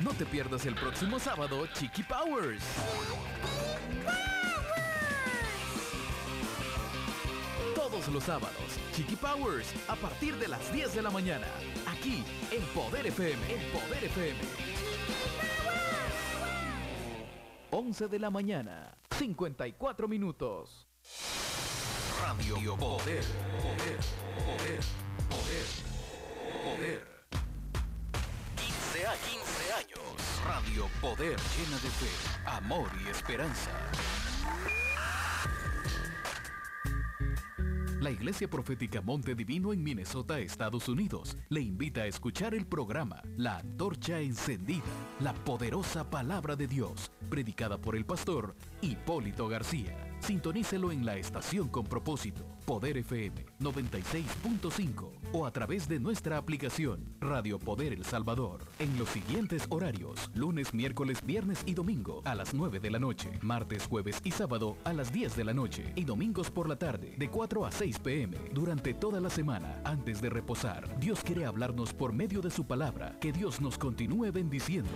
No te pierdas el próximo sábado Chiqui Powers. Todos los sábados, Chiqui Powers, a partir de las 10 de la mañana, aquí en Poder FM, en Poder FM. 11 de la mañana, 54 minutos. Radio Poder, Poder, Poder, Poder, Poder. 15 a 15 años. Radio Poder llena de fe, amor y esperanza. La Iglesia Profética Monte Divino en Minnesota, Estados Unidos, le invita a escuchar el programa La Antorcha Encendida, la poderosa palabra de Dios, predicada por el pastor Hipólito García. Sintonícelo en la estación con propósito, Poder FM 96.5 o a través de nuestra aplicación Radio Poder El Salvador. En los siguientes horarios, lunes, miércoles, viernes y domingo a las 9 de la noche, martes, jueves y sábado a las 10 de la noche y domingos por la tarde de 4 a 6 pm. Durante toda la semana, antes de reposar, Dios quiere hablarnos por medio de su palabra. Que Dios nos continúe bendiciendo.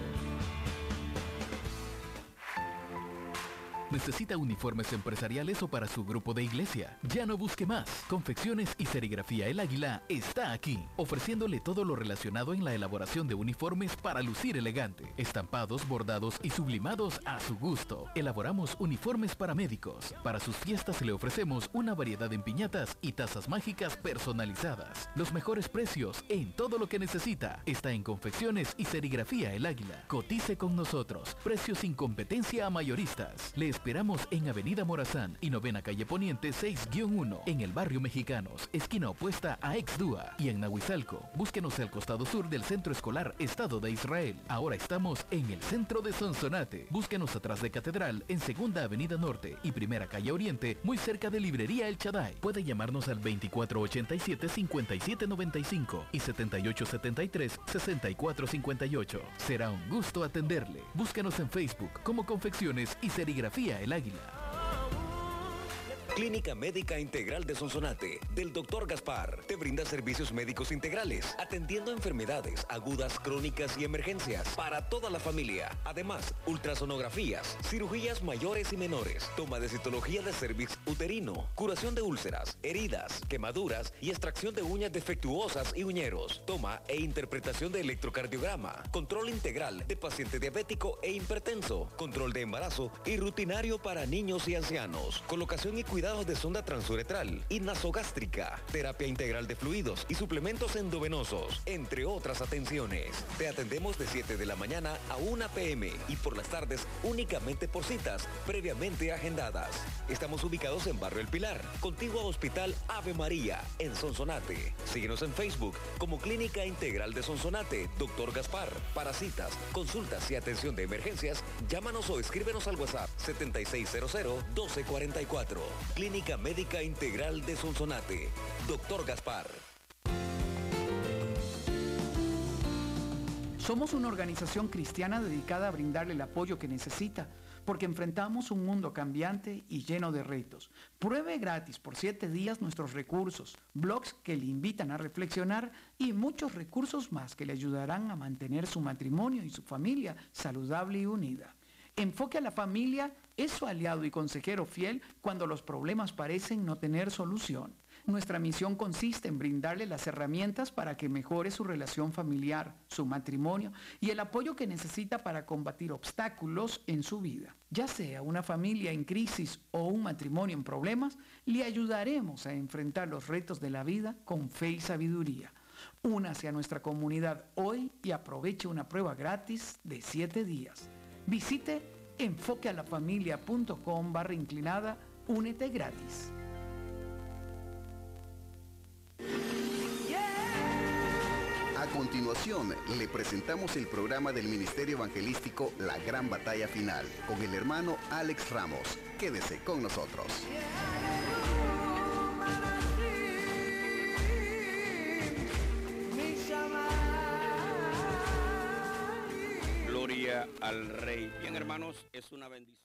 ¿Necesita uniformes empresariales o para su grupo de iglesia? Ya no busque más. Confecciones y Serigrafía El Águila está aquí, ofreciéndole todo lo relacionado en la elaboración de uniformes para lucir elegante, estampados, bordados y sublimados a su gusto. Elaboramos uniformes para médicos. Para sus fiestas le ofrecemos una variedad de piñatas y tazas mágicas personalizadas. Los mejores precios en todo lo que necesita está en Confecciones y Serigrafía El Águila. Cotice con nosotros. Precios sin competencia a mayoristas. Le esperamos en Avenida Morazán y Novena Calle Poniente 6-1 en el barrio Mexicanos, esquina opuesta a Exdúa y en Nahuizalco. Búsquenos al costado sur del Centro Escolar Estado de Israel. Ahora estamos en el centro de Sonsonate. Búsquenos atrás de Catedral en Segunda Avenida Norte y Primera Calle Oriente, muy cerca de Librería El Chaday. Puede llamarnos al 2487-5795 y 7873-6458. Será un gusto atenderle. Búsquenos en Facebook como Confecciones y Serigrafía El Águila. Clínica Médica Integral de Sonsonate, del Dr. Gaspar, te brinda servicios médicos integrales, atendiendo enfermedades agudas, crónicas y emergencias para toda la familia. Además, ultrasonografías, cirugías mayores y menores, toma de citología de cervix uterino, curación de úlceras, heridas, quemaduras y extracción de uñas defectuosas y uñeros, toma e interpretación de electrocardiograma, control integral de paciente diabético e hipertenso, control de embarazo y rutinario para niños y ancianos, colocación y cuidado de sonda transuretral y nasogástrica, terapia integral de fluidos y suplementos endovenosos, entre otras atenciones. Te atendemos de 7 de la mañana a 1 pm y por las tardes únicamente por citas previamente agendadas. Estamos ubicados en Barrio El Pilar, contigo a Hospital Ave María, en Sonsonate. Síguenos en Facebook como Clínica Integral de Sonsonate, Dr. Gaspar. Para citas, consultas y atención de emergencias, llámanos o escríbenos al WhatsApp 7600-1244. Clínica Médica Integral de Sonsonate. Doctor Gaspar. Somos una organización cristiana dedicada a brindarle el apoyo que necesita, porque enfrentamos un mundo cambiante y lleno de retos. Pruebe gratis por siete días nuestros recursos, blogs que le invitan a reflexionar y muchos recursos más que le ayudarán a mantener su matrimonio y su familia saludable y unida. Enfoque a la familia es su aliado y consejero fiel cuando los problemas parecen no tener solución. Nuestra misión consiste en brindarle las herramientas para que mejore su relación familiar, su matrimonio y el apoyo que necesita para combatir obstáculos en su vida. Ya sea una familia en crisis o un matrimonio en problemas, le ayudaremos a enfrentar los retos de la vida con fe y sabiduría. Únase a nuestra comunidad hoy y aproveche una prueba gratis de 7 días. Visite enfoquealafamilia.com barra inclinada, únete gratis. A continuación, le presentamos el programa del Ministerio Evangelístico La Gran Batalla Final con el hermano Alex Ramos. Quédese con nosotros. Al Rey. Bien, hermanos, es una bendición.